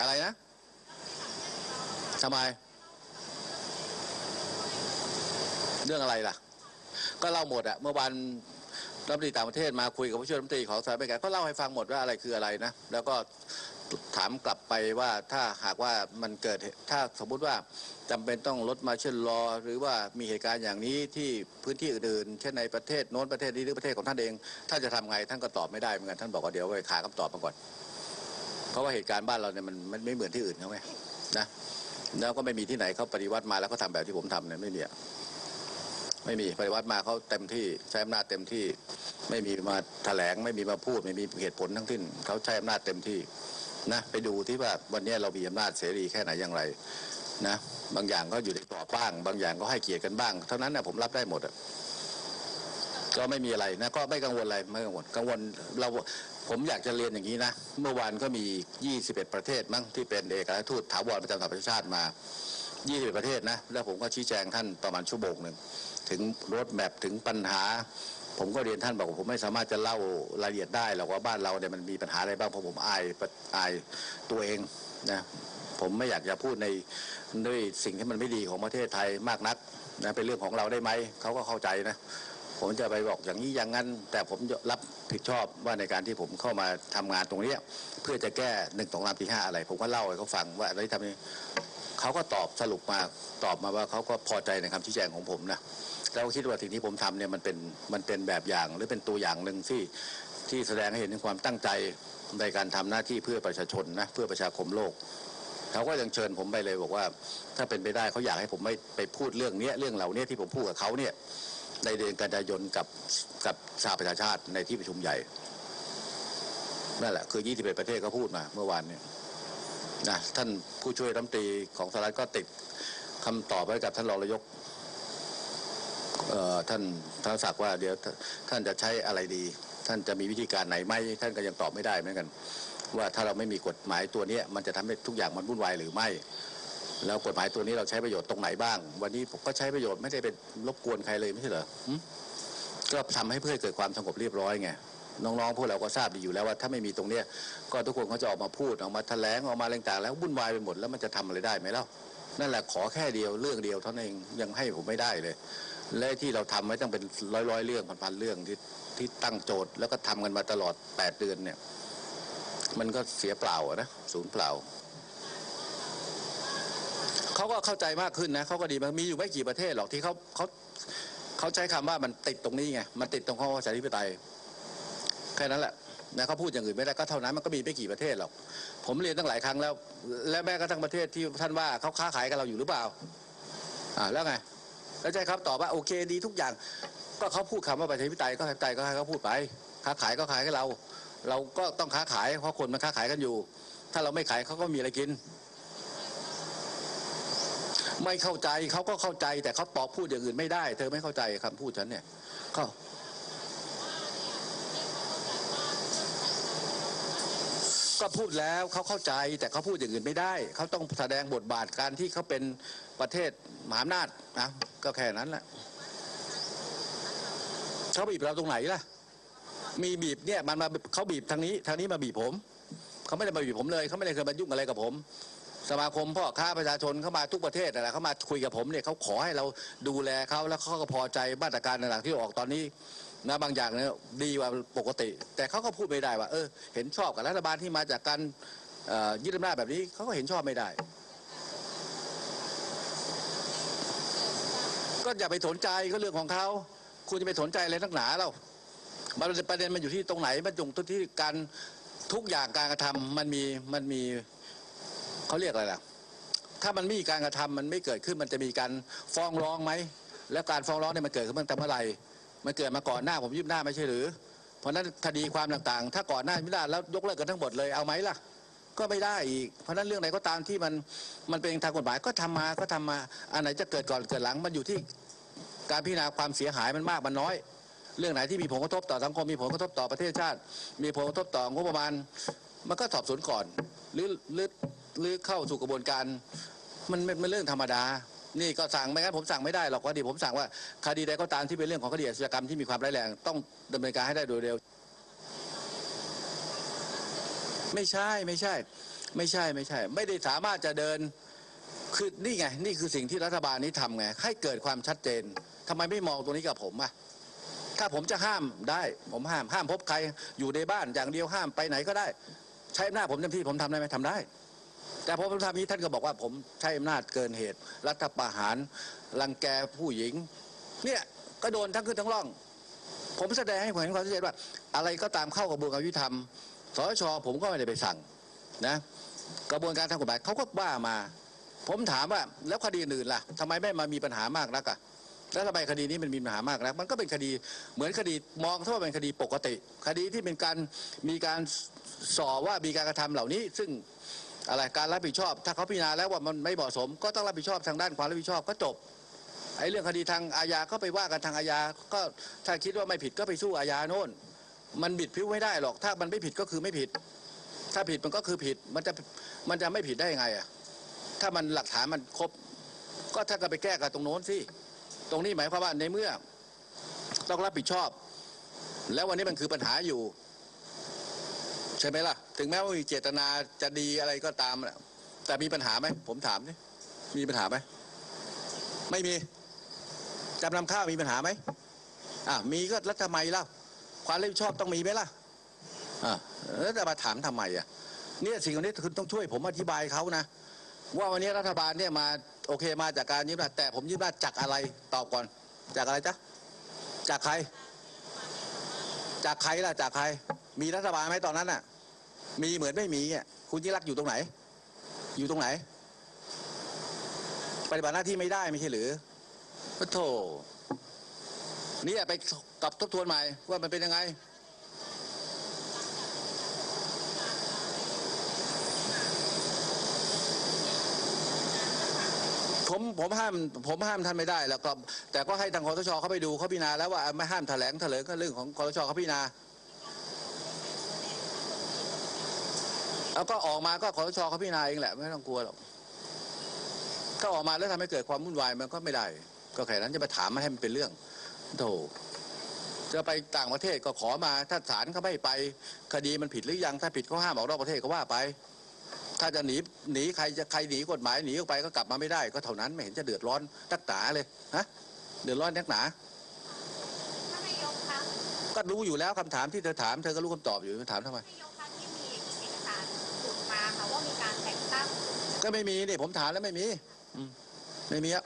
อะไรนะทำไม เรื่องอะไรล่ะ ก็เล่าหมดอะเมื่อวานรัฐมนตรีต่างประเทศมาคุยกับผู้ช่วยรัฐมนตรีของสหรัฐอเมริกาก็เล่าให้ฟังหมดว่าอะไรคืออะไรนะ แล้วก็ถามกลับไปว่าถ้าหากว่ามันเกิดถ้าสมมุติว่าจำเป็นต้องลดมาเช่นรอ หรือว่ามีเหตุการณ์อย่างนี้ที่พื้นที่อื่นๆเช่นในประเทศโน้นประเทศนี้หรือประเทศของท่านเองท่านจะทำไงท่านก็ตอบไม่ได้เหมือนกันท่านบอกว่าเดี๋ยวไปหาคำตอบมาก่อน ราะว่าเหตุการณ์บ้านเราเนี่ยมันมันไม่เหมือนที่อื่นเขาไงนะแล้วก็ไม่มีที่ไหนเขาปฏิวัติมาแล้วเขาทำแบบที่ผมทำเนี่ยไม่มีไม่มีปฏิวัติมาเขาเต็มที่ใช้อำนาจเต็มที่ ไม่มีมาแถลงไม่มีมาพูดไม่มีเหตุผลทั้งสิ้นเขาใช้อำนาจเต็มที่นะไปดูที่ว่าวันนี้เรามีอำนาจเสรีแค่ไหนอย่างไรนะบางอย่างก็อยู่ในกรอบบ้าง บางอย่างก็ให้เกียรติกันบ้าง เท่านั้นนะผมรับได้หมดอะก็ไม่มีอะไรนะก็ไม่กังวลอะไรไม่กังวลกังวลเรา ผมอยากจะเรียนอย่างนี้นะ เมื่อวานก็มี 21 ประเทศมั้งที่เป็นเอกอัครทูตถาวรประจำสหประชาชาติมา 21 ประเทศนะ แล้วผมก็ชี้แจงท่านประมาณชั่วโมงหนึ่ง ถึงรถแมพถึงปัญหา ผมก็เรียนท่านบอกว่าผมไม่สามารถจะเล่ารายละเอียดได้หรอกว่าบ้านเราเนี่ยมันมีปัญหาอะไรบ้างเพราะผมอายอายตัวเองนะผมไม่อยากจะพูดในด้วยสิ่งที่มันไม่ดีของประเทศไทยมากนักนะเป็นเรื่องของเราได้ไหมเขาก็เข้าใจนะ ผมจะไปบอกอย่างนี้อย่างนั้น แต่ผมรับผิดชอบว่าในการที่ผมเข้ามาทำงานตรงเนี้เพื่อจะแก้หนึ่งสองสามสี่ห้าอะไร ผมก็เล่าให้เขาฟังว่าอะไรทำนี้เขาก็ตอบสรุปมาตอบมาว่าเขาก็พอใจในคำชี้แจงของผมนะแล้วก็คิดว่าสิ่งที่ผมทำเนี่ยมันเป็นมันเป็นแบบอย่างหรือเป็นตัวอย่างหนึ่งที่ที่แสดงให้เห็นถึงความตั้งใจในการทำหน้าที่เพื่อประชาชนนะเพื่อประชาคมโลกเขาก็ยังเชิญผมไปเลยบอกว่า ถ้าเป็นไปได้เขาอยากให้ผมไม่ไปพูดเรื่องเนี้ยเรื่องเหล่านี้ที่ผมพูดกับเขาเนี่ย ในเดือนกันยายนกับกับสหประชาชาติในที่ประชุมใหญ่นั่นแหละคือ 21 ประเทศเขาพูดมาเมื่อวานเนี่ยนะท่านผู้ช่วยรัฐมนตรีของสหรัฐก็ติดคำตอบไว้กับท่านรองนายกเอ่อท่านศักว่าเดี๋ยวท่านจะใช้อะไรดี ท่านจะมีวิธีการไหนไหมท่านก็ยังตอบไม่ได้เหมือนกัน ว่าถ้าเราไม่มีกฎหมายตัวนี้มันจะทำให้ทุกอย่างมันวุ่นวายหรือไม่ แล้วกฎหมายตัวนี้เราใช้ประโยชน์ตรงไหนบ้าง วันนี้ผมก็ใช้ประโยชน์ไม่ได้เป็นรบกวนใครเลยไม่ใช่เหรอก็ทำให้เพื่อเกิดความสงบเรียบร้อยไงน้องๆพวกเราก็ทราบดีอยู่แล้วว่าถ้าไม่มีตรงเนี้ยก็ทุกคนเขาจะออกมาพูดออกมาแถลงออกมาอะไรต่างๆแล้ววุ่นวายไปหมดแล้วมันจะทำอะไรได้ไหมเล่านั่นแหละขอแค่เดียวเรื่องเดียวเท่านั้นเองยังให้ผมไม่ได้เลย และที่เราทำไว้ต้องเป็นร้อยๆเรื่องพันๆเรื่องที่ที่ตั้งโจทย์แล้วก็ทำกันมาตลอดแปดเดือนเนี่ย มันก็เสียเปล่าอะนะศูนย์เปล่า เขาก็เข้าใจมากขึ้นนะเขาก็ดีมันมีอยู่ไม่กี่ประเทศหรอกที่เขาเขาเขาใช้คำว่ามันติดตรงนี้ไงมันติดตรงข้อประชาธิปไตยแค่นั้นแหละนะเขาพูดอย่างอื่นไม่ได้ก็เท่านั้นมันก็มีไม่กี่ประเทศหรอก ผมเรียนตั้งหลายครั้งแล้ว และแม้กระทั่งประเทศที่ท่านว่าเขาค้าขายกับเราอยู่หรือเปล่า อ่าแล้วไงแล้วใช่ครับตอบว่าโอเคดีทุกอย่าง ก็เขาพูดคำว่าประชาธิปไตยก็ประชาธิปไตยก็ให้เขาพูดไป ค้าขายก็ขายให้เรา เราก็ต้องค้าขายเพราะคนมันค้าขายกันอยู่ ถ้าเราไม่ขายเขาก็มีอะไรกิน ไม่เข้าใจเขาก็เข้าใจ แต่เขาตอบพูดอย่างอื่นไม่ได้ เธอไม่เข้าใจคำพูดฉันเนี่ยก็ก็พูดแล้วเขาเข้าใจ แต่เขาพูดอย่างอื่นไม่ได้ เขาต้องแสดงบทบาทการที่เขาเป็นประเทศมหาอำนาจนะก็แค่นั้นแหละเขาบีบเราตรงไหนล่ะ มีบีบเนี่ยมันมาเขาบีบทางนี้ ทางนี้มาบีบผมเขาไม่ได้มาบีบผมเลยเขาไม่ได้เคยมายุ่งอะไรกับผม สมาคมพ่อค้าประชาชนเข้ามาทุกประเทศอะไรเข้ามาคุยกับผมเนี่ยเขาขอให้เราดูแลเขาแล้วเขาก็พอใจมาตรการต่างๆที่ออกตอนนี้นะบางอย่างเนี่ยดีกว่าปกติ แต่เขาก็พูดไม่ได้ว่าเออเห็นชอบกับรัฐบาลที่มาจากการยึดอำนาจแบบนี้เขาก็เห็นชอบไม่ได้ ก็อย่าไปสนใจก็เรื่องของเขาคุณจะไปสนใจอะไรนักหนาเรามันประเด็นมันอยู่ที่ตรงไหนมันอยู่ที่การทุกอย่างการกระทำมันมีมันมี เขาเรียกอะไรล่ะถ้ามันไม่มีการกระทำมันไม่เกิดขึ้นมันจะมีการฟ้องร้องไหมแล้วการฟ้องร้องเนี่ยมันเกิดขึ้นตั้งแต่เมื่อไหร่มันเกิดมาก่อนหน้าผมยืมหน้าไม่ใช่หรือ เพราะนั้นคดีความต่างๆ ถ้าก่อนหน้าไม่ได้แล้วยกเลิกกันทั้งหมดเลยเอาไหมล่ะ ก็ไม่ได้อีก เพราะนั้นเรื่องไหนก็ตามที่มันมันเป็นทางกฎหมายก็ทำมาก็ทำมาอันไหนจะเกิดก่อนเกิดหลังมันอยู่ที่การพิจารณาความเสียหายมันมากมันน้อย เรื่องไหนที่มีผลกระทบต่อสังคมมีผลกระทบต่อประเทศชาติ มีผลกระทบต่องบประมาณ มันก็สอบสวนก่อน หรือหรือ หรือเข้าสู่กระบวนการ มันมันมันเรื่องธรรมดา นี่ก็สั่งไม่งั้นผมสั่งไม่ได้หรอกว่าดีผมสั่งว่าคดีใดก็ตามที่เป็นเรื่องของคดีอาชญากรรมที่มีความร้ายแรงต้องดำเนินการให้ได้โดยเร็ว ไม่ใช่ไม่ใช่ ไม่ใช่ไม่ใช่ ไม่ได้สามารถจะเดินคือนี่ไงนี่คือสิ่งที่รัฐบาลนี้ทำไงให้เกิดความชัดเจนทำไมไม่มองตรงนี้กับผมอะถ้าผมจะห้ามได้ผมห้ามห้ามพบใครอยู่ในบ้านอย่างเดียวห้ามไปไหนก็ได้ ใช้อำนาผมเต็มที่ผมทำได้ไหมทำได้ แต่พอผมทำนี้ท่านก็บอกว่าผมใช้อำนาจเกินเหตุ รัฐประหารรังแกผู้หญิง เนี่ยก็โดนทั้งขึ้นทั้งล่อง ผมแสดงให้ผมเห็นความชัดเจนว่า อะไรก็ตามเข้ากระบวนการยุติธรรมสชผมก็ไม่ได้ไปสั่งนะ กระบวนการทางกฎหมายเขาก็ว่ามา ผมถามว่าแล้วคดีอื่นล่ะทำไมไม่มามีปัญหามากนักอะแล้วทำไมคดีนี้มันมีปัญหามากนักมันก็เป็นคดีเหมือนคดีมองถ้าว่าเป็นคดีปกติ คดีที่เป็นการมีการสอบว่ามีการกระทำเหล่านี้ ซึ่ง อะไรการรับผิดชอบ ถ้าเขาพิจารณาแล้วว่ามันไม่เหมาะสม ก็ต้องรับผิดชอบทางด้านความรับผิดชอบก็จบไอ้เรื่องคดีทางอาญาก็ไปว่ากันทางอาญาก็ถ้าคิดว่าไม่ผิดก็ไปสู้อาญาโน่น มันบิดพิ้วไม่ได้หรอก ถ้ามันไม่ผิดก็คือไม่ผิด ถ้าผิดมันก็คือผิดมันจะมันจะไม่ผิดได้ยังไงอะถ้ามันหลักฐานมันครบ ก็ถ้าก็ไปแก้กับตรงโน้นสิตรงนี้หมายความว่าในเมื่อ ต้องรับผิดชอบ แล้ววันนี้มันคือปัญหาอยู่ ใช่ไหมล่ะ ถึงแม้ว่ามีเจตนาจะดีอะไรก็ตามน่ะแต่มีปัญหาไหมผมถามนี่มีปัญหาไหมไม่มีจำนำข้าวมีปัญหาไหมอะมีก็แล้วทำไมเล่าความรับผิดชอบต้องมีไหมล่ะอะแล้วจะมาถามทำไมอะเนี่ยสิ่งเหล่านี้คือต้องช่วยผมอธิบายเขานะว่าวันนี้รัฐบาลเนี่ยมาโอเคมาจากการยึดอำนาจแต่ผมยึดอำนาจจากอะไรตอบก่อน จากอะไรจ๊ะจากใคร จากใครล่ะจากใคร มีรัฐบาลไหมตอนนั้นน่ะ มีเหมือนไม่มีอะคุณยิ่งรักอยู่ตรงไหน อยู่ตรงไหน ปฏิบัติหน้าที่ไม่ได้ไม่ใช่หรือพระโถนี่ไปกลับทบทวนใหม่ว่ามันเป็นยังไง ผมผมห้ามผมห้ามท่านไม่ได้แล้วก็แต่ก็ให้ทางคอสชเขาไปดูเขาพิจารณาแล้วว่าไม่ห้ามแถลงแถลงก็เรื่องของคอสชเขาพิจารณา แล้วก็ออกมาก็คอสชเขาพิจารณาเองแหละ ไม่ต้องกลัวหรอกถ้าออกมาแล้วทำให้เกิดความวุ่นวายมันก็ไม่ได้ ก็แค่นั้นจะไปถามมาให้มันเป็นเรื่องโธ่จะไปต่างประเทศก็ขอมาถ้าศาลเขาไม่ไปคดีมันผิดหรือยังถ้าผิดเขาห้ามออกนอกประเทศก็ว่าไป ถ้าจะหนีหนีใครจะใครหนีกฎหมายหนีออกไปก็กลับมาไม่ได้ ก็เท่านั้นไม่เห็นจะเดือดร้อนนักหนาเลยฮะเดือดร้อนนักหนาท่านนายกคะก็รู้อยู่แล้วคำถามที่เธอถามเธอก็รู้คำตอบอยู่ถามทำไม ว่ามีการแต่งตั้งก็ไม่มีนี่ผมถามแล้วไม่มีอืมไม่มีอะ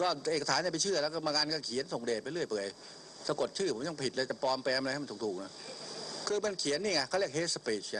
ก็เอกสารเนี่ยไปเชื่อแล้วก็มางานก็เขียนส่งเดชไปเรื่อยเปื่อยสะกดชื่อผมยังผิดเลยจะปลอมแปลงอะไรให้มันถูกๆนะคือมันเขียนนี่ไงเขาเรียก hate speech ไง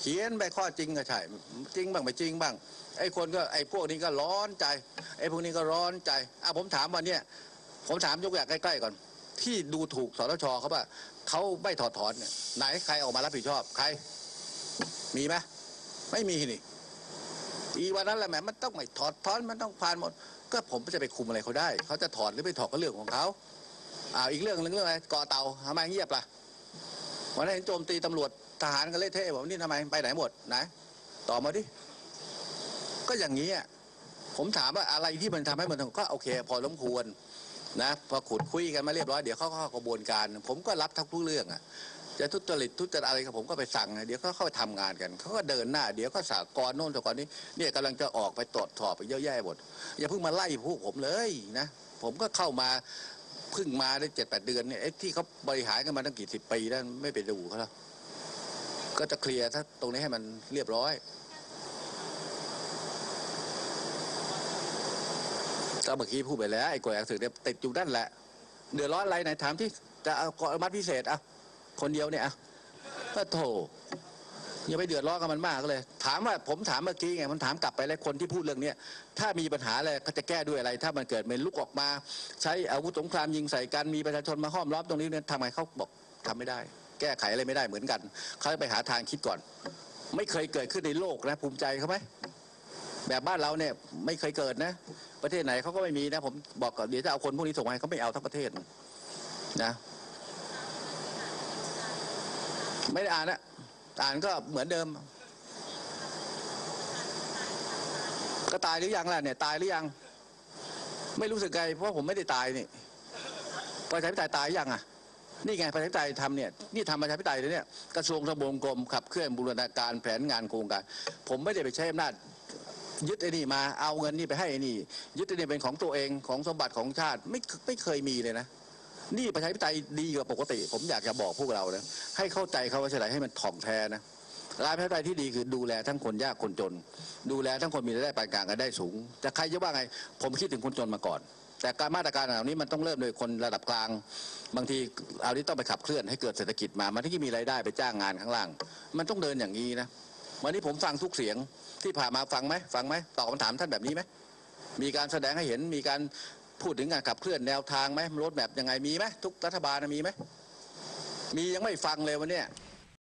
เขียนไปข้อจริงก็ใช่จริงบ้างไม่จริงบ้างไอ้คนก็ไอ้พวกนี้ก็ร้อนใจไอ้พวกนี้ก็ร้อนใจอะผมถามวันเนี้ยผมถามยกอย่างใกล้ๆก่อน ที่ดูถูกสทชเขาว่าเขาไม่ถอดถอนเนี่ยไหนใครออกมารับผิดชอบใคร มีไหม ไม่มีนี่อีวันนั้นแหละแหมมันต้องไม่ถอดถอนมันต้องผ่านหมด ก็ผมจะไปคุมอะไรเขาได้ เขาจะถอดหรือไม่ถอดก็เรื่องของเขาอ่าอีกเรื่องหนึ่งเรื่องอะไรก่อเตาทำไมเงียบล่ะวันนั้นเห็นโจมตีตำรวจทหารกันเละเทะผมนี่ทำไมไปไหนหมดไหนตอมาดิก็อย่างนี้อะผมถามว่าอะไรที่มันทำให้มันก็โอเค พอสมควรนะพอขุดคุยกันมาเรียบร้อยเดี๋ยวเขาเข้ากระบวนการ ผมก็รับทุกเรื่องอะ จะทุจริตทุจริตอะไรกับผมก็ไปสั่งไงเดี๋ยวเขาเข้าไปทำงานกันเขาก็เดินหน้า เดี๋ยวก็สากรโน่นสากรนี้เนี่ยกำลังจะออกไปตรวจสอบไปเยอะแยะหมดอย่าเพิ่งมาไล่พวกผมเลยนะผมก็เข้ามาเพิ่งมาได้เจ็ดแปดเดือนเนี่ยไอ้ที่เขาบริหารกันมาตั้งกี่สิบปีแล้วไม่ไปดูเขาแล้วก็จะเคลียร์ถ้าตรงนี้ให้มันเรียบร้อยก็เมื่อกี้พูดไปแล้วไอ้กฎอักษรเนี่ยติดอยู่นั่นแหละเดือดร้อนอะไรไหนถามที่จะเอากฎอนุมัติพิเศษอะ คนเดียวเนี่ยอะก็โถอย่าไปเดือดร้อนกับมันมากเลย ถามว่าผมถามเมื่อกี้ไงมันถามกลับไปแล้วคนที่พูดเรื่องเนี้ยถ้ามีปัญหาอะไรเขาจะแก้ด้วยอะไร ถ้ามันเกิดเป็นลุกออกมา ใช้อาวุธสงครามยิงใส่กันมีประชาชนมาห้อมล้อมตรงนี้เนี่ยทำไมเขาบอกทำไม่ได้ แก้ไขอะไรไม่ได้เหมือนกันเขาจะไปหาทางคิดก่อน ไม่เคยเกิดขึ้นในโลกนะภูมิใจเขาไหมแบบบ้านเราเนี่ยไม่เคยเกิดนะ ประเทศไหนเขาก็ไม่มีนะ ผมบอกก่อนเดี๋ยวจะเอาคนพวกนี้ส่งมาให้เขาไม่เอาทั้งประเทศนะ ไม่ได้อ่านนะอ่านก็เหมือนเดิม ก็ตายหรือยังล่ะเนี่ย ตายหรือยัง ไม่รู้สึกไงเพราะผมไม่ได้ตายนี่ประชาธิปไตยตายยังอะนี่ไงประชาธิปไตยทำเนี่ยนี่ทำประชาธิปไตยเลยเนี่ยกระทรวงทบวงกรมขับเคลื่อนบูรณาการแผนงานโครงการ ผมไม่ได้ไปใช้อำนาจยึดไอ้นี่มาเอาเงินนี่ไปให้ไอ้นี่ยึดไอ้นี่เป็นของตัวเองของสมบัติของชาติไม่ไม่เคยมีเลยนะ นี่ประชาธิปไตยดีกว่าปกติ ผมอยากจะบอกพวกเรานะให้เข้าใจเขาว่าเฉลยให้มันถ่องแท้นะรายประชาธิปไตยที่ดีคือดูแลทั้งคนยากคนจน ดูแลทั้งคนมีรายได้ปานกลางรายได้สูงแต่ใครจะว่าไง ผมคิดถึงคนจนมาก่อน แต่การมาตรการเหล่านี้มันต้องเริ่มโดยคนระดับกลาง บางทีเอานี้ต้องไปขับเคลื่อนให้เกิดเศรษฐกิจมามันที่มีรายได้ไปจ้างงานข้างล่าง มันต้องเดินอย่างนี้นะวันนี้ผมฟังทุกเสียงที่ผ่านมาฟังไหมฟังไหมตอบคำถามท่านแบบนี้ไหมมีการแสดงให้เห็นมีการ พูดถึงการขับเคลื่อนแนวทางไหมรถแบบยังไงมีไหมทุกรัฐบาลมีไหมมียังไม่ฟังเลยวันนี้